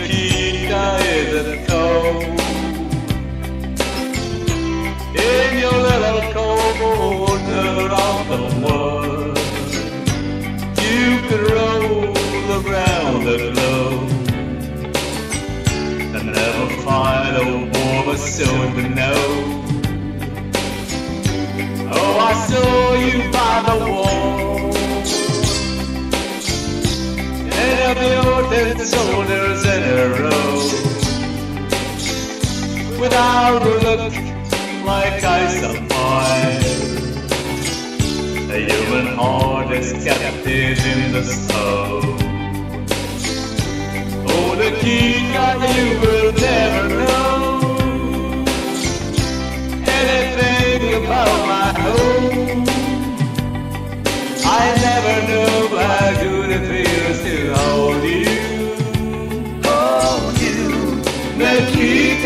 Nikita isn't cold. In your little cold water of the world, you can roll around the globe and never find a warmer soul to know. Oh, I saw. Dead soldiers in a row. Without a look like ice on fire. A human heart is captive in the snow. Oh, the key that you will never know anything about my home. I never knew how good it feels to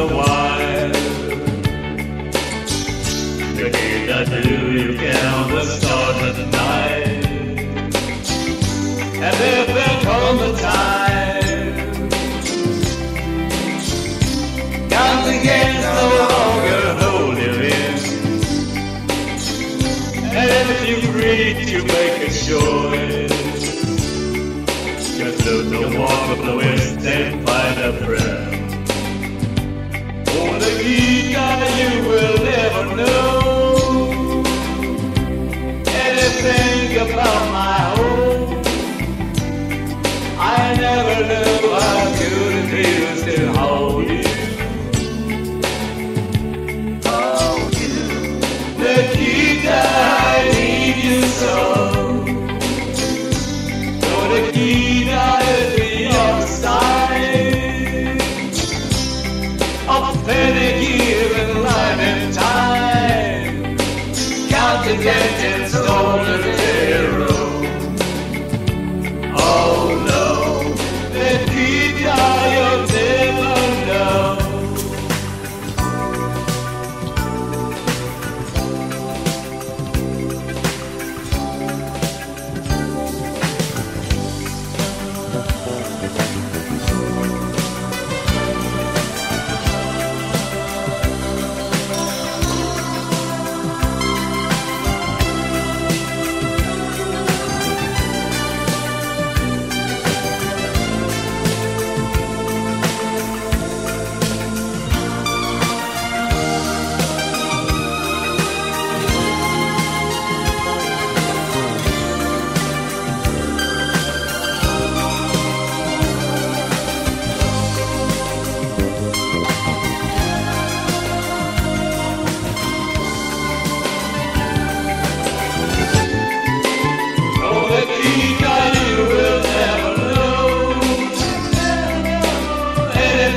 up to the wire, Nikita, do you count the stars at night? And if there comes a time, counting games no longer hold you in. And if you reach, you make a choice. Just look the walk of the west and find a friend. The guitar you will never know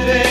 de